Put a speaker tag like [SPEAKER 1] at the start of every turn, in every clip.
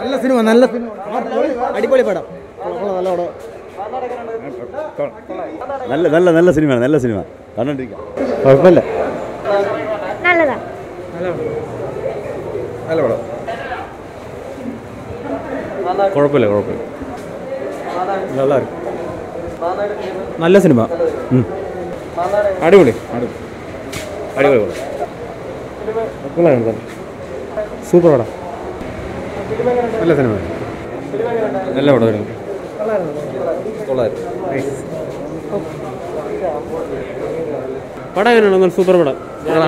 [SPEAKER 1] നല്ല സിനിമ നല്ല സിനിമ. അടിപൊളി പടം. നല്ല പടം
[SPEAKER 2] നല്ല നല്ല നല്ല സിനിമയാണ് നല്ല സിനിമ. കണ്ടോണ്ടിരിക്കാം.
[SPEAKER 1] കുഴപ്പമില്ല.
[SPEAKER 3] നല്ലതാ.
[SPEAKER 1] നല്ല പടം.
[SPEAKER 4] കുഴപ്പമില്ല കുഴപ്പമില്ല. നല്ല നല്ല സിനിമ. അടിപൊളി അടിപൊളി. അടിപൊളി പടം. സൂപ്പർ പടം.
[SPEAKER 1] നല്ല സിനിമ.
[SPEAKER 4] നല്ല പടമായിരുന്നു പടം എങ്ങനെയാണ് സൂപ്പർ പടം.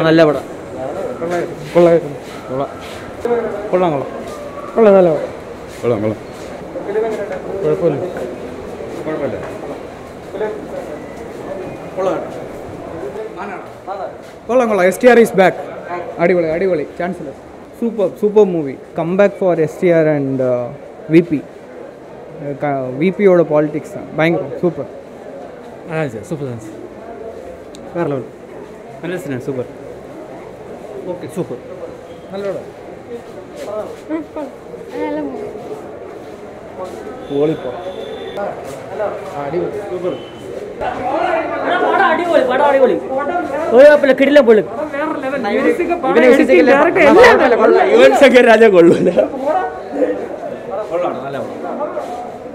[SPEAKER 1] നല്ല പടം.
[SPEAKER 4] കൊള്ളാം കൊള്ളാം കൊള്ളാം. കൊള്ളാം കൊള്ളാം നല്ല പടം.
[SPEAKER 2] കൊള്ളാം കൊള്ളാം.
[SPEAKER 4] കുഴപ്പമില്ല.
[SPEAKER 1] കൊള്ളാം. കൊള്ളാം S T R is back അടിപൊളി അടിപൊളി. Super movie come back for S T R and V P V പിയോட പോളിറ്റിക്സ് ഭയങ്കര സൂപ്പർ
[SPEAKER 4] സൂപ്പർ ഡാൻസ് വേറെ ലെവൽ നല്ല സിനിമ സൂപ്പർ ഓക്കെ സൂപ്പർ
[SPEAKER 1] നല്ല പടം
[SPEAKER 3] നല്ല മൂവി
[SPEAKER 5] അടിപൊളി പടം അടിപൊളി ഒരു കുഴപ്പമില്ല കിടില പൊളി
[SPEAKER 4] രാജ കൊള്ളൂല.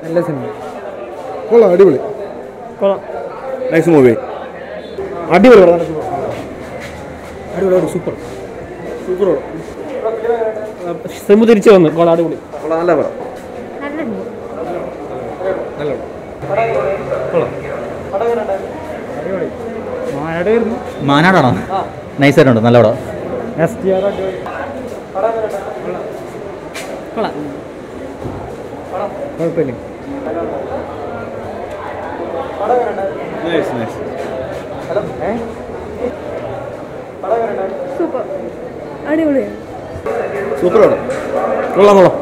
[SPEAKER 1] നല്ല സിനിമ. കൊള്ളാം അടിപൊളി.
[SPEAKER 2] നൈസ് മൂവി
[SPEAKER 4] അടിപൊളി അടിപൊളി അടിപൊളി സൂപ്പർ. സൂപ്പർ സെമു തിരിച്ചു വന്നു. കൊള്ളാം അടിപൊളി.
[SPEAKER 1] നല്ല പടം.
[SPEAKER 3] നല്ല മൂവി
[SPEAKER 6] മാനാടാണോ? നൈസായിട്ടുണ്ട് നല്ല പടം.
[SPEAKER 1] കുഴപ്പമില്ല
[SPEAKER 2] നൈസ് നൈസ്
[SPEAKER 3] സൂപ്പർ. അടിപൊളിയാണ്.
[SPEAKER 2] സൂപ്പർ
[SPEAKER 4] കൊള്ളാം കൊള്ളാം.